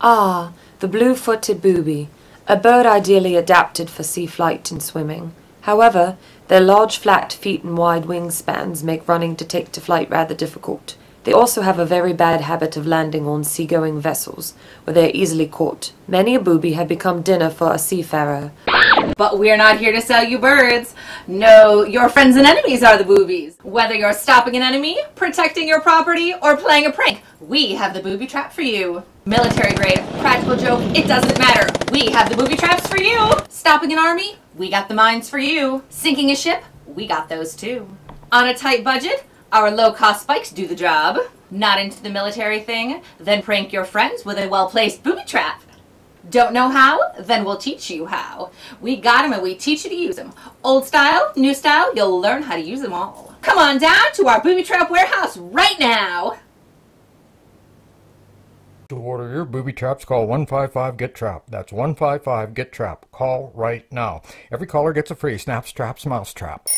Ah, the blue-footed booby, a bird ideally adapted for sea flight and swimming. However, their large flat feet and wide wingspans make running to take to flight rather difficult. They also have a very bad habit of landing on seagoing vessels, where they are easily caught. Many a booby have become dinner for a seafarer. But we're not here to sell you birds. No, your friends and enemies are the boobies. Whether you're stopping an enemy, protecting your property, or playing a prank, we have the booby trap for you. Military grade, practical joke, it doesn't matter. We have the booby traps for you. Stopping an army, we got the mines for you. Sinking a ship, we got those too. On a tight budget, our low-cost spikes do the job. Not into the military thing? Then prank your friends with a well-placed booby trap. Don't know how? Then we'll teach you how. We got 'em and we teach you to use 'em. Old style, new style, you'll learn how to use 'em all. Come on down to our booby trap warehouse right now. To order your booby traps, call 155 Get Trap. That's 155 Get Trap. Call right now. Every caller gets a free Snap Straps Mouse Trap.